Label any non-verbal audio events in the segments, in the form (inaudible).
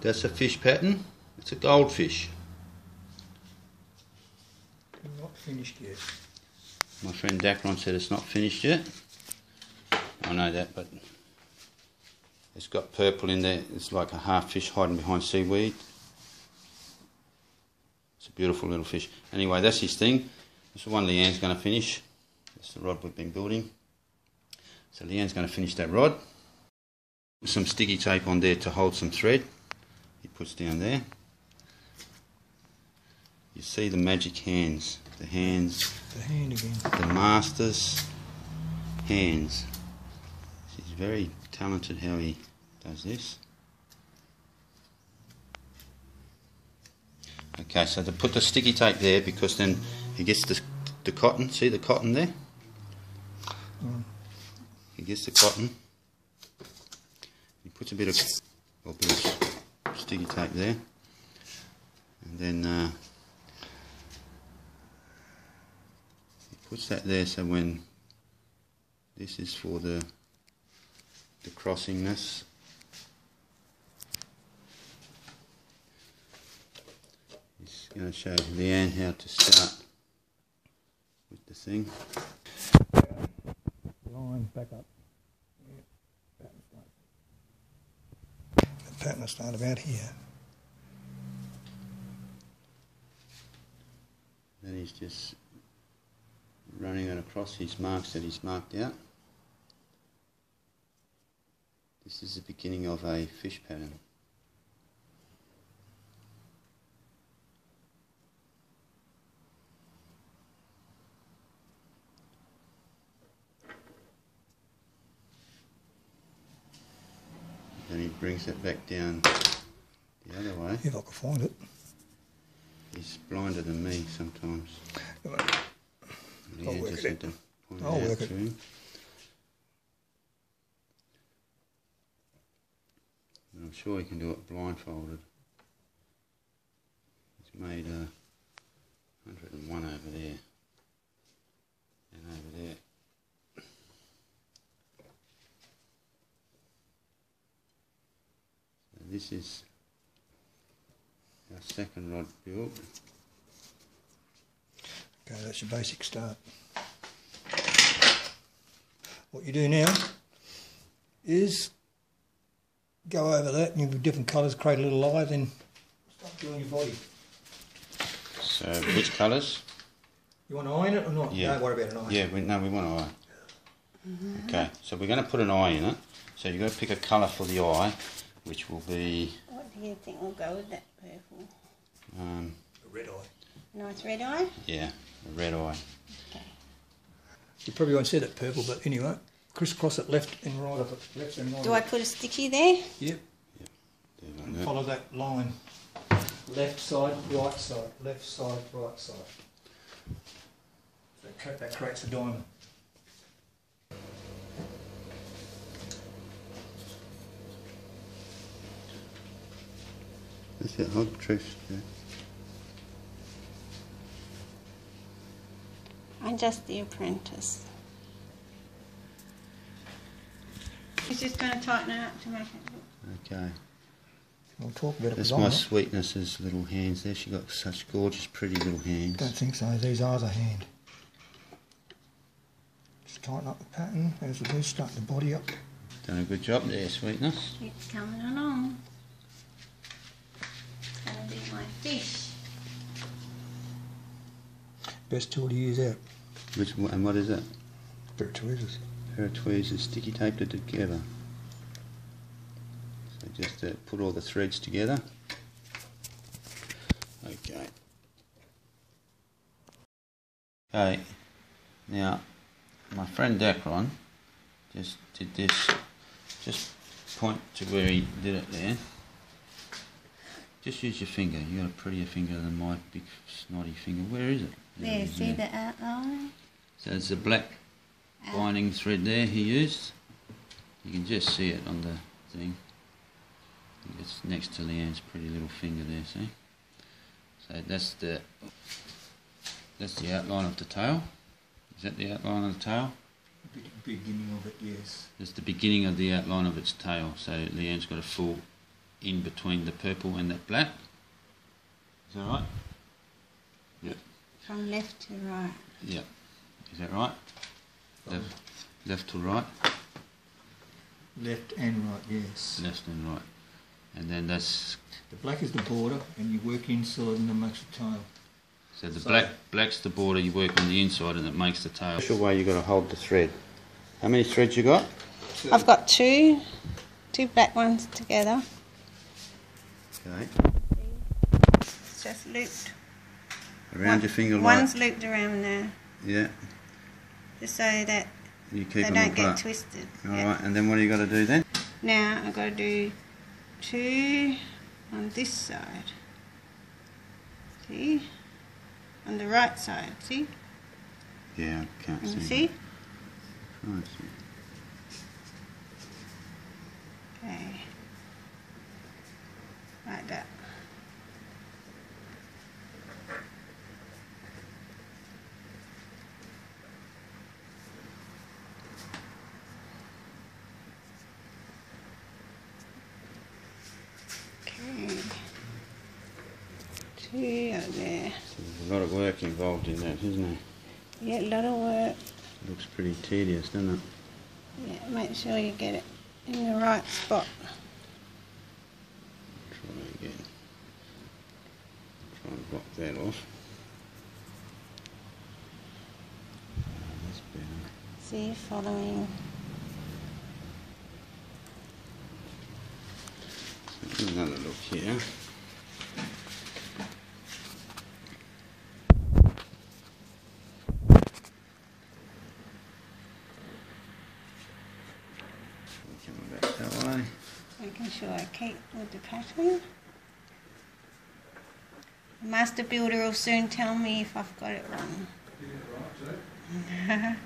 That's a fish pattern. It's a goldfish. Not finished yet. My friend Dacron said it's not finished yet. I know that, but it's got purple in there. It's like a half fish hiding behind seaweed. It's a beautiful little fish. Anyway, that's his thing. This is the one Leanne's going to finish. That's the rod we've been building. So Leanne's going to finish that rod. Some sticky tape on there to hold some thread. He puts down there. You see the magic hands. The hands The hand again. the master's hands. He's very talented how he does this. Okay, so to put the sticky tape there because then he gets the, the cotton, see the cotton there? Mm. He gets the cotton. He puts a bit of, a bit of sticky tape there. And then uh, puts that there so when this is for the the crossingness he's going to show Leanne how to start with the thing Line back up. Yeah. Pattern The pattern will about here. then he's just running it across his marks that he's marked out this is the beginning of a fish pattern brings it back down the other way. If I can find it. He's blinder than me sometimes. I'll work just it had to point I'll it out work to it. him. And I'm sure he can do it blindfolded. He's made uh, a 101 over there. And over there. So this is our second rod built. Okay, that's your basic start. What you do now is go over that and you with different colours, create a little eye, then start doing your body. So which colours? You want to iron it or not? Yeah. Don't worry about an eye. Yeah, we, no, we want an eye. Mm-hmm. Okay, so we're going to put an eye in it. So you've got to pick a colour for the eye, which will be What do you think will go with that purple? um, A red eye. Nice red eye? yeah, a red eye. Okay. You probably won't see that purple, but anyway, crisscross it left and right of it. Left and right. Do I put a sticky there? Yep. Do like that. Follow that line. Left side, right side, left side, right side. So that, that creates a diamond. That's it, hold truth. Yeah. I'm just the apprentice. He's just going to tighten it up to make it look. Okay, We'll talk about it that's my iron. sweetness's little hands there. She got such gorgeous, pretty little hands. Don't think so. These are the hand. Just tighten up the pattern as we do. Start the body up. Done a good job there, sweetness. It's coming along. It's going to be my fish. Best tool to use out. Which one- and what is it? Pair of tweezers. pair of tweezers sticky taped it together. So just uh, put all the threads together. Okay. Okay. Now, my friend Dacron just did this. Just point to where he did it there. Just use your finger. You got a prettier finger than my big snotty finger. Where is it? it There, is, see there. the outline? So it's a black Out. binding thread there he used. You can just see it on the thing. It's next to Leanne's pretty little finger there, see? So that's the that's the outline of the tail. Is that the outline of the tail? Beginning of it, yes. That's the beginning of the outline of its tail. So Leanne's got a full in between the purple and that black. Is that right? Yep. From left to right. Yep. Is that right? Left, left to right, Left and right, yes. left and right. And then that's The black is the border, and you work inside and it makes the tail. so the So- black black's the border. You work on the inside and it makes the tail. Special way you've got to hold the thread. How many threads you got? I've got two, two black ones together. Okay. It's just looped. Around One- your finger like One's looped around there, yeah. just so that You keep they don't get twisted. Alright, Yeah. And then what do you got to do then? Now I've got to do two on this side. See? On the right side, see? Yeah, I can't Can you see. see? To see. Okay. Like that. Okay. Two out there. There's a lot of work involved in that, isn't there? Yeah, a lot of work. Looks pretty tedious, doesn't it? Yeah, make sure you get it in the right spot. Try again. Try and block that off. That's better. See, following. Have Another look here. Coming back that way. Making sure I keep with the pattern. Master builder will soon tell me if I've got it wrong. (laughs)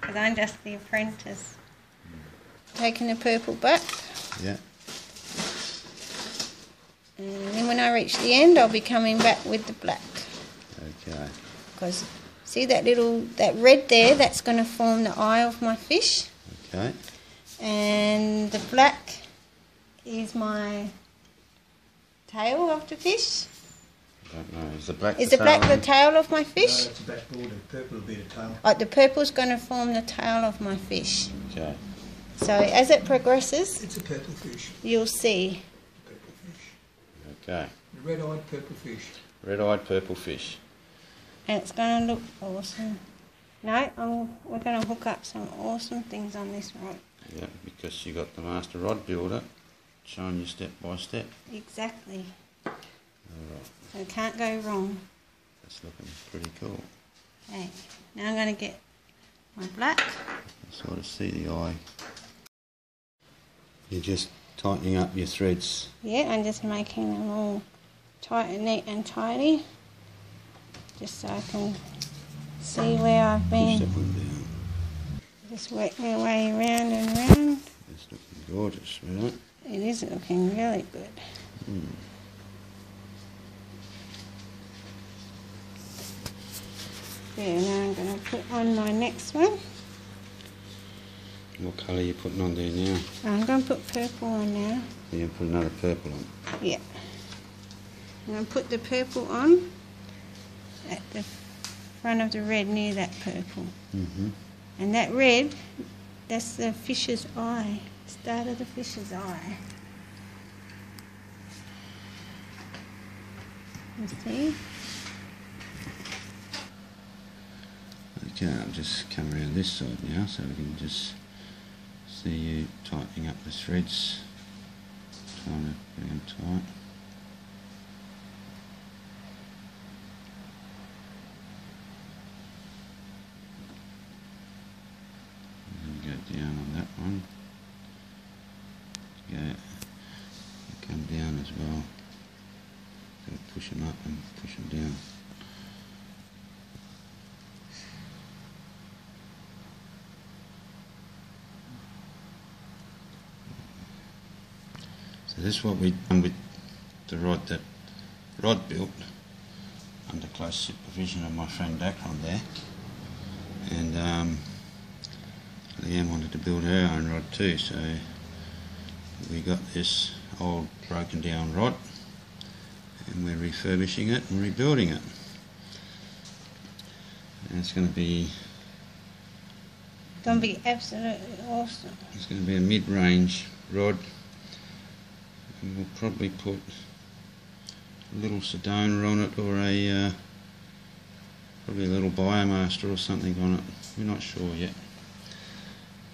Because I'm just the apprentice. Taking the purple back, Yeah. and then when I reach the end, I'll be coming back with the black. Okay. Because see that little that red there, that's going to form the eye of my fish, Okay. and the black is my tail of the fish. Don't know. Is the black Is the black tail? the tail of my fish? it's a back border, purple will be the tail. Like the purple's going to form the tail of my fish. Okay. So as it progresses, It's a purple fish. you'll see. Purple fish. Okay. Red-eyed purple fish. Red-eyed purple fish. And it's going to look awesome. No, I'm, we're going to hook up some awesome things on this rod. Yeah, because you got the master rod builder showing you step by step. Exactly. All right. So it can't go wrong. That's looking pretty cool. Okay. Now I'm going to get my black. I sort of see the eye. You're just tightening up your threads. Yeah, I'm just making them all tight and neat and tidy. Just so I can see where I've been. Push that one down. Just work my way around and round. That's looking gorgeous, right? It is looking really good. Hmm. There, now I'm going to put on my next one. What colour are you putting on there now? I'm going to put purple on now. You're going to put another purple on. Yeah. I'm going to put the purple on at the front of the red near that purple. Mm-hmm. And that red, that's the fish's eye. Start of the fish's eye. You see? I'll just come around this side now so we can just see you tightening up the threads. Trying to bring them tight. And go down on that one. Go come down as well. Go push them up and push them down. So this is what we've done with the rod that Rod built under close supervision of my friend Dacron there. And um, Leanne wanted to build her own rod too, so we got this old broken down rod and we're refurbishing it and rebuilding it. And it's going to be Gonna be absolutely awesome. it's going to be a mid-range rod and we'll probably put a little Sedona on it or a uh, probably a little Biomaster or something on it. We're not sure yet.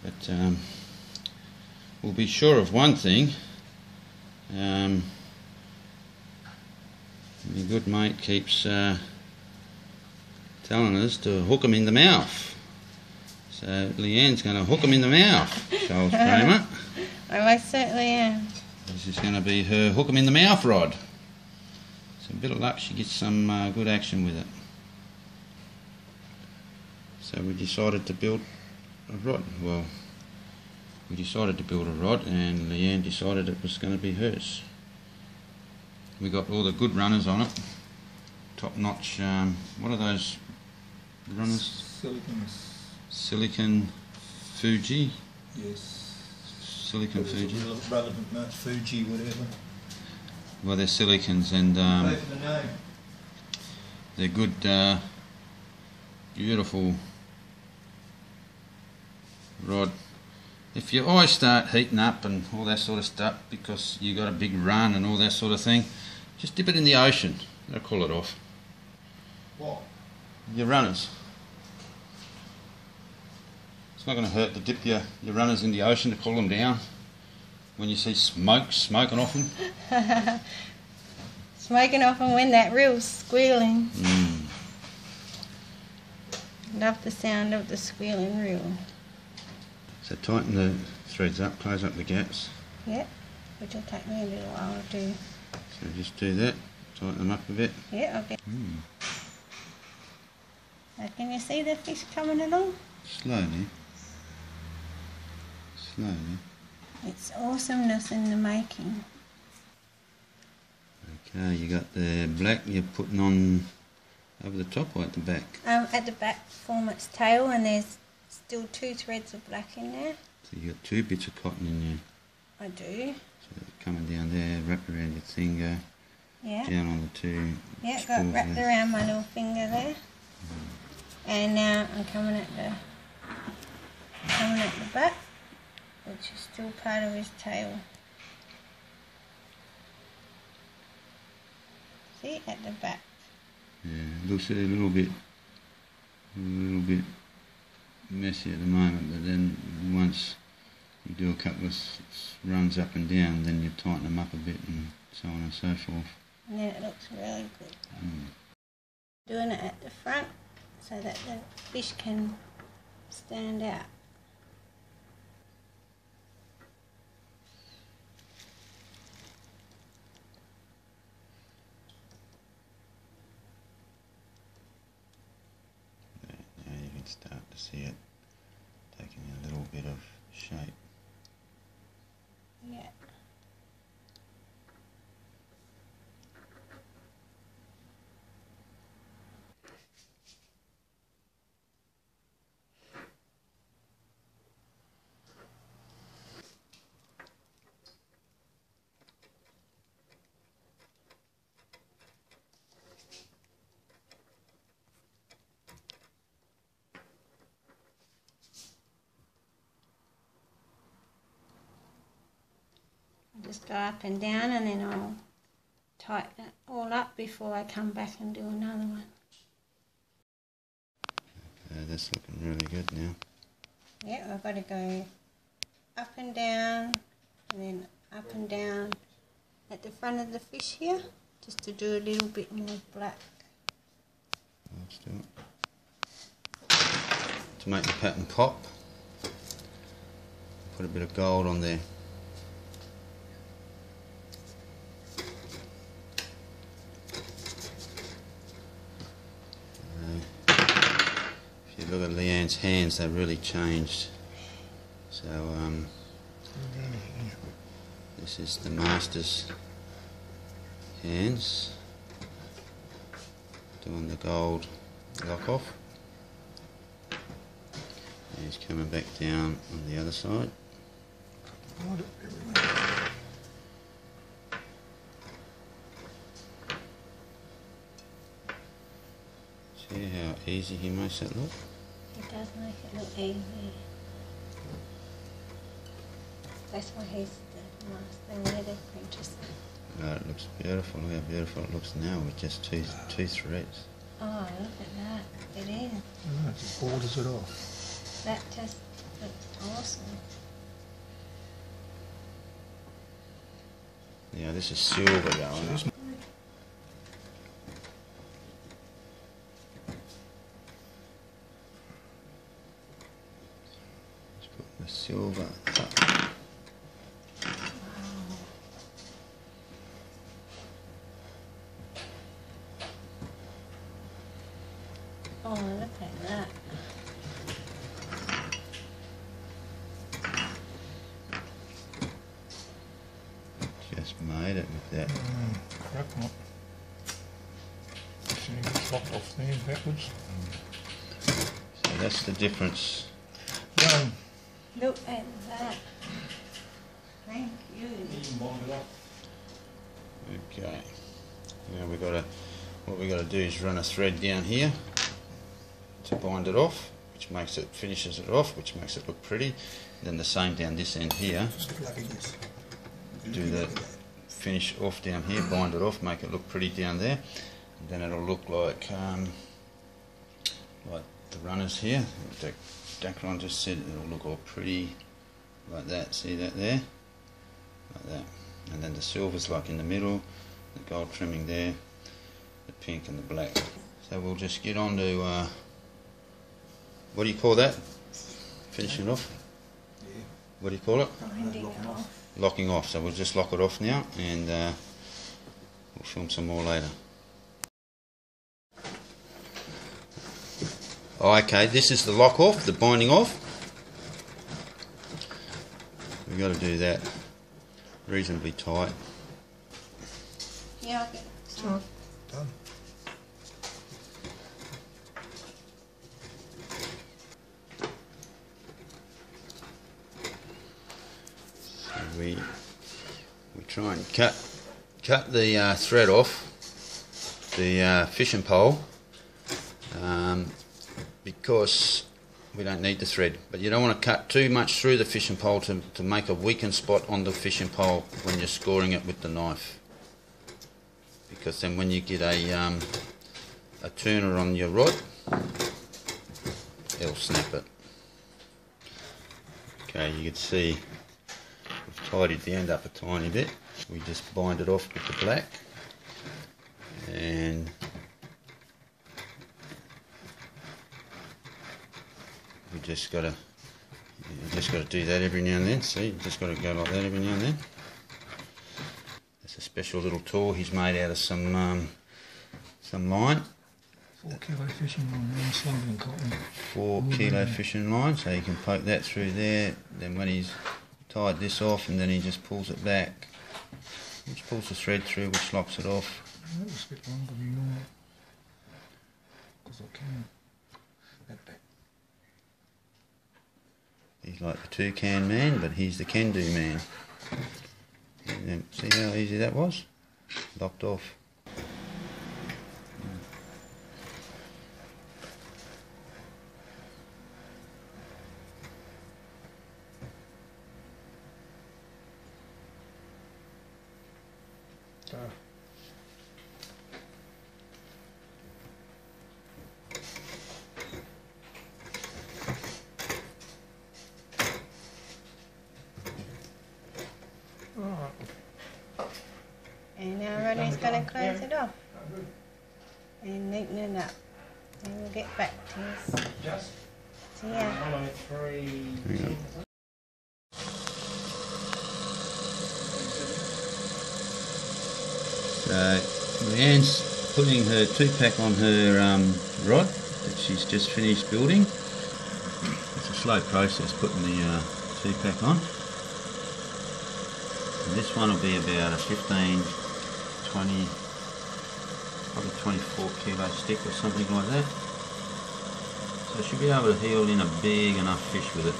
But um, we'll be sure of one thing. Um, my good mate keeps uh, telling us to hook him in the mouth. So Leanne's going to hook him in the mouth, Charles (laughs) Kramer. I most certainly am. This is going to be her hook 'em in the mouth rod. So a bit of luck, she gets some uh, good action with it. So we decided to build a rod. Well, we decided to build a rod, and Leanne decided it was going to be hers. We got all the good runners on it. Top notch. Um, what are those runners? Silicon. Silicon Fuji. Yes. Silicon Fuji. Relevant, no, Fuji, whatever. Well, they're silicons, and um, the. They're good, uh, beautiful rod. If you always start heating up and all that sort of stuff because you got a big run and all that sort of thing, just dip it in the ocean. They'll cool it off. What? Your runners. It's not going to hurt to dip your, your runners in the ocean to cool them down. When you see smoke smoking off them, (laughs) Smoking off and when that real squealing. mm. Love the sound of the squealing reel. so tighten the threads up, close up the gaps. Yep. Which will take me a little while to do. So just do that, tighten them up a bit. Yeah, I'll. Mm. Now, can you see the fish coming along? Slowly. Slowly. It's awesomeness in the making. Okay, you got the black you're putting on over the top or at the back? Um, at the back form its tail and there's still two threads of black in there. So you got two bits of cotton in there. I do. So coming down there, wrap around your finger, Yeah. down on the two. Yeah, got wrapped there. around my little finger there. And now I'm coming at the coming at the back, which is still part of his tail. See at the back. Yeah, looks a little bit, a little bit messy at the moment, but then once you do a couple of runs up and down, then you tighten them up a bit and so on and so forth. And then it looks really good. Mm. Doing it at the front so that the fish can stand out. Now you can start to see it taking a little bit of shape. Yeah. Just go up and down and then I'll tighten it all up before I come back and do another one. Uh, that's looking really good now. Yeah, I've got to go up and down and then up and down at the front of the fish here just to do a little bit more black. Let's do it. To make the pattern pop, put a bit of gold on there. Hands, they really changed. So um, this is the master's hands doing the gold lock off. And he's coming back down on the other side. See how easy he makes that look. It does make it look easy. That's why he's the master leather apprentice. Oh, it looks beautiful. Look how beautiful it looks now with just two two threads. Oh, look at that. It is. Oh, it just borders it off. That just looks awesome. Yeah, this is silver going. This- Let's put the silver up. Oh, look at that. Just made it with that. Mm, crack on it. See, it's locked off there backwards. So that's the difference. Done. Look at that. Thank you. Okay. Now we've got to, what we've got to do is run a thread down here to bind it off, which makes it, finishes it off, which makes it look pretty. Then the same down this end here. Just lucky this. Do that, finish off down here, bind it off, make it look pretty down there. And then it'll look like, um, like the runners here. Dak- Dacron just said it'll look all pretty like that. See that there? Like that. And then the silver's like in the middle, the gold trimming there, the pink and the black. So we'll just get on to, uh, what do you call that? Finishing off? Yeah. What do you call it? Binding it off. locking off. So we'll just lock it off now and uh, we'll film some more later. Okay, this is the lock off, the binding off. We've got to do that reasonably tight. Yeah, I'll get some. Done. So we we try and cut cut the uh, thread off the uh, fishing pole because we don't need the thread. But you don't want to cut too much through the fishing pole to, to make a weakened spot on the fishing pole when you're scoring it with the knife. Because then when you get a um, a turner on your rod, it'll snap it. Okay, you can see We've tidied the end up a tiny bit. We just bind it off with the black. And we just gotta you just gotta do that every now and then. See, you just gotta go like that every now and then. It's a special little tool he's made out of some um, some line, Four kilo fishing line, one slung in cotton. four kilo fishing line, so you can poke that through there. Then when he's tied this off, and then he just pulls it back, which pulls the thread through, which locks it off. That was a bit longer than normal. Because I can. That back. Like the toucan man, but he's the can do man. See how easy that was? Locked off. Ah. Alright. And now Ronnie's going to close it off and neaten it up. And we'll get back to this. Just So yeah, follow three. Hang. So Leanne's putting her two pack on her um, rod that she's just finished building. It's a slow process putting the uh, two pack on. And this one will be about a 15, 20, probably 24 kilo stick or something like that. So she'll be able to heel in a big enough fish with it.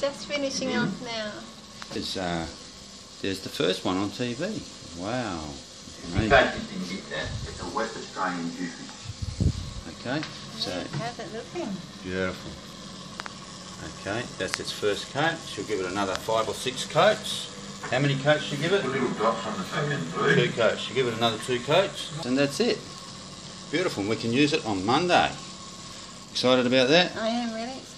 just finishing off now. There's, uh, there's the first one on TV. Wow. Right. In case you didn't get that, it's a West Australian goofy. Okay, so How's it looking? beautiful. Okay, that's its first coat. She'll give it another five or six coats. How many coats she'll give it? The little dots on the second blue. Two coats. She'll give it another two coats. And that's it. Beautiful. And we can use it on Monday. Excited about that? I am really excited.